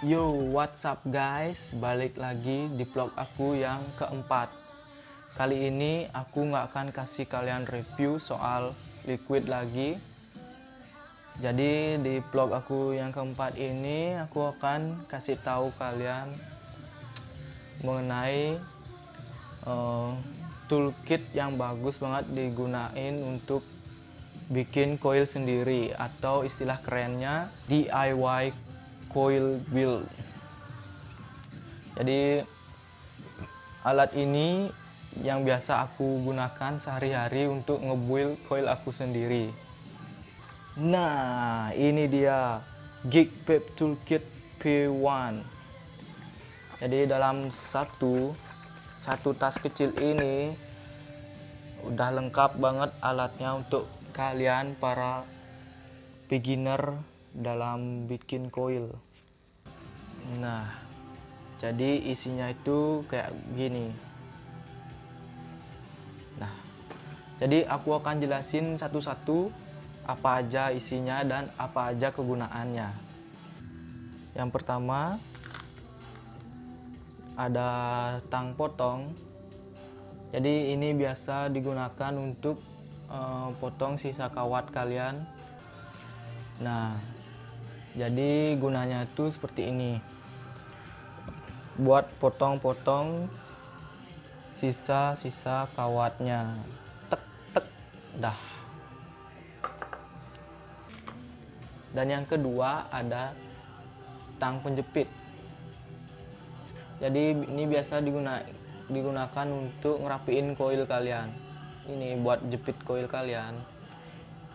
Yo, what's up guys? Balik lagi di vlog aku yang keempat. Kali ini aku nggak akan kasih kalian review soal liquid lagi. Jadi di vlog aku yang keempat ini aku akan kasih tahu kalian mengenai uh, toolkit yang bagus banget digunain untuk bikin coil sendiri atau istilah kerennya DIY coil build jadi alat ini yang biasa aku gunakan sehari-hari untuk ngebuild coil aku sendiri. Nah ini dia Geek Pep Toolkit P1 jadi dalam satu satu tas kecil ini udah lengkap banget alatnya untuk kalian para beginner dalam bikin coil nah jadi isinya itu kayak gini. Nah jadi aku akan jelasin satu-satu apa aja isinya dan apa aja kegunaannya. Yang pertama ada tang potong. Jadi ini biasa digunakan untuk uh, potong sisa kawat kalian. Nah jadi gunanya itu seperti ini. Buat potong-potong sisa-sisa kawatnya. Tek tek dah. Dan yang kedua ada tang penjepit. Jadi ini biasa diguna, digunakan untuk ngerapiin koil kalian. Ini buat jepit koil kalian.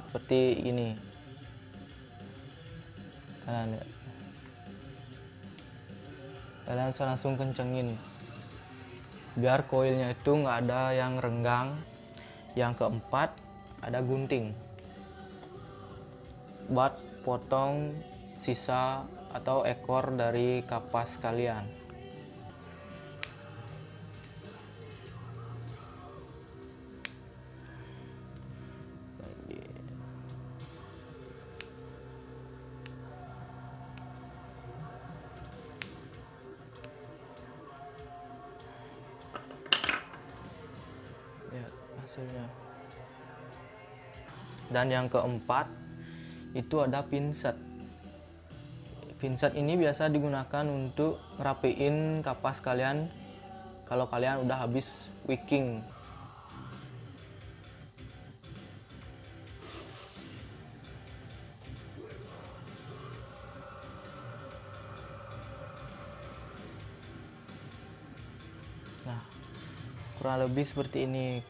Seperti ini kalian ya. Kalian langsung kencengin. Biar koilnya itu nggak ada yang renggang. Yang keempat ada gunting. Buat potong sisa atau ekor dari kapas kalian hasilnya. Dan yang keempat itu ada pinset. Pinset ini biasa digunakan untuk ngerapiin kapas kalian kalau kalian udah habis wicking. Nah, kurang lebih seperti ini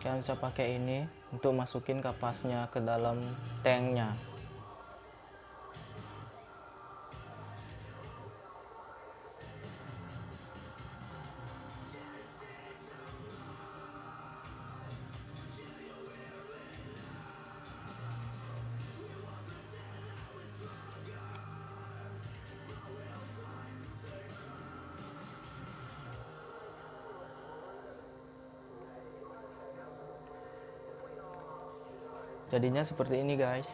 kalian bisa pakai ini untuk masukin kapasnya ke dalam tanknya jadinya seperti ini guys.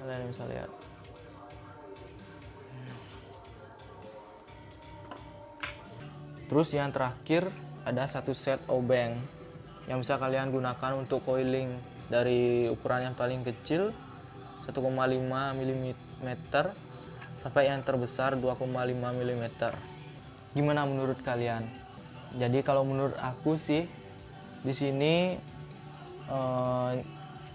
Kalian bisa lihat. Terus yang terakhir ada satu set obeng yang bisa kalian gunakan untuk coiling dari ukuran yang paling kecil 1,5 mm sampai yang terbesar 2,5 mm gimana menurut kalian? Jadi kalau menurut aku sih di sini eh,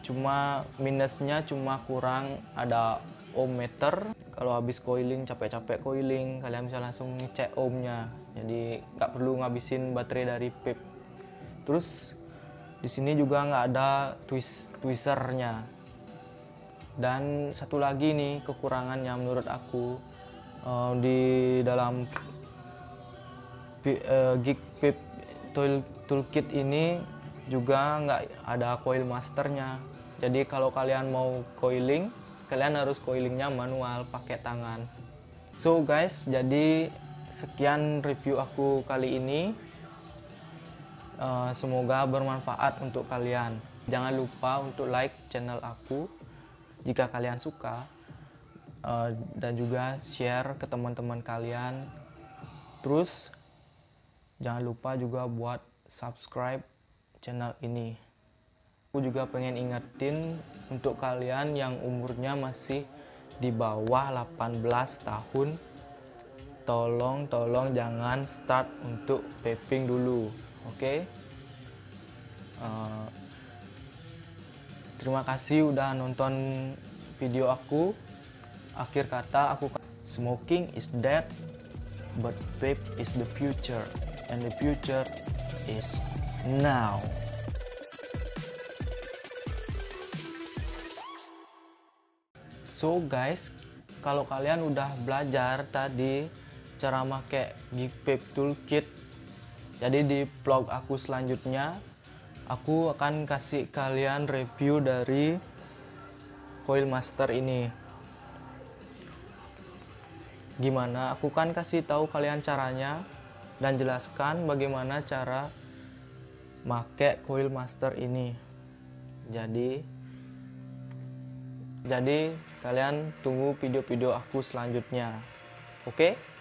cuma minusnya cuma kurang ada ohm meter. Kalau habis coiling capek-capek coiling kalian bisa langsung cek ohmnya. Jadi nggak perlu ngabisin baterai dari pip. Terus di sini juga nggak ada twist twisternya. Dan satu lagi nih kekurangannya menurut aku uh, di dalam uh, gig pip tool toolkit ini juga nggak ada coil masternya. Jadi kalau kalian mau coiling kalian harus coilingnya manual pakai tangan. So guys jadi sekian review aku kali ini. Uh, semoga bermanfaat untuk kalian. Jangan lupa untuk like channel aku jika kalian suka. Uh, dan juga share ke teman-teman kalian. Terus jangan lupa juga buat subscribe channel ini aku juga pengen ingetin untuk kalian yang umurnya masih di bawah 18 tahun tolong tolong jangan start untuk vaping dulu oke okay? uh, terima kasih udah nonton video aku akhir kata aku smoking is dead but vape is the future and the future is now So guys, kalau kalian udah belajar tadi cara make Geekvape Toolkit, jadi di vlog aku selanjutnya aku akan kasih kalian review dari Coil Master ini. Gimana? Aku kan kasih tahu kalian caranya dan jelaskan bagaimana cara make Coil Master ini. Jadi jadi kalian tunggu video-video aku selanjutnya. Oke? Okay?